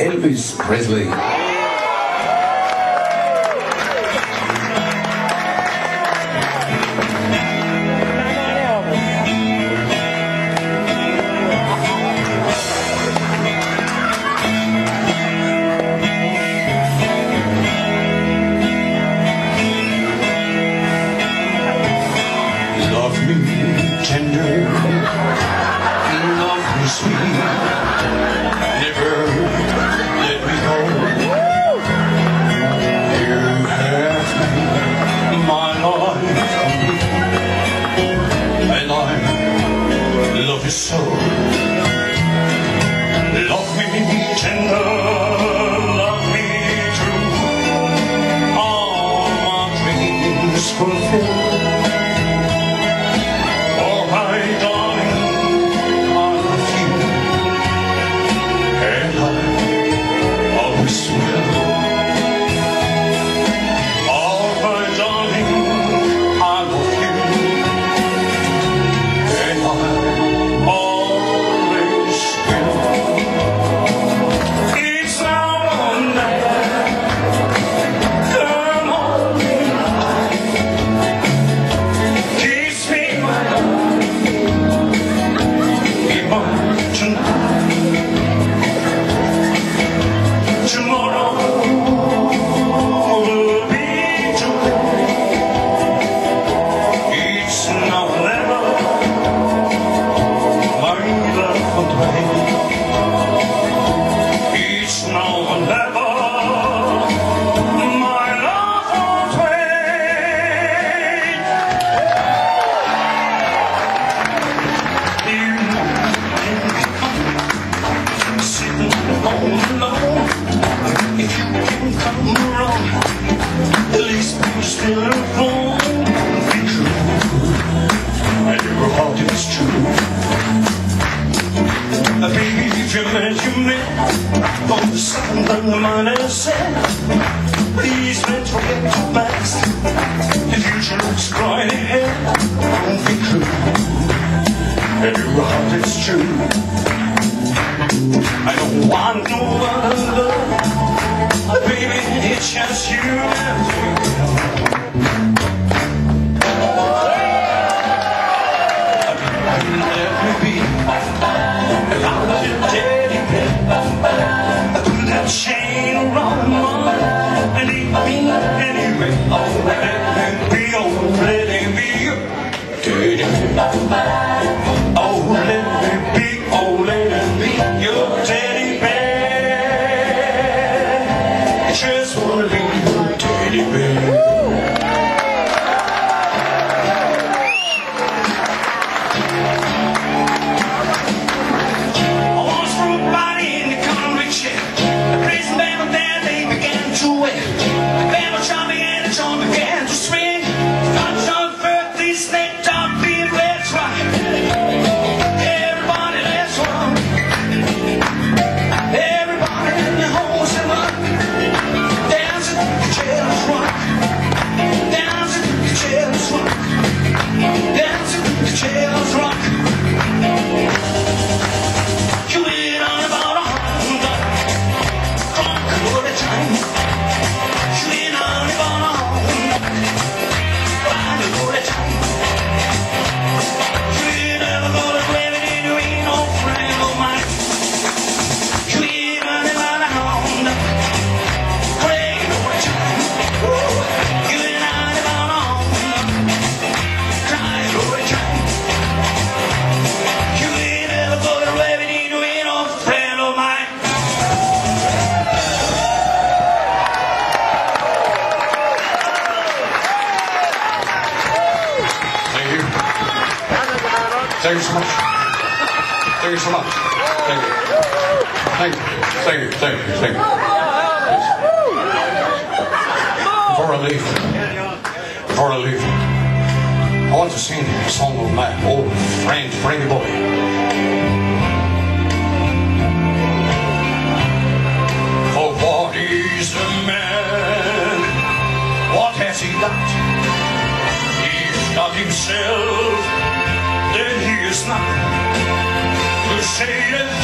Elvis Presley. Love me tender love was sweet, never. At least I'm still informed and true. And your heart is true. Baby, if you meant you meant all the sun and the money said. Please let forget the past. The future looks bright ahead. Don't be true. And your heart is true. Oh, let me be, oh, let me be your teddy bear. Just wanna be your teddy bear. Thank you so much. Thank you so much. Thank you. Thank you. Thank you. Thank you. Thank you. Before I leave, before I leave, I want to sing a song of my old friend, Frankie Boy. What is the man? What has he got? He's not himself. sun. Who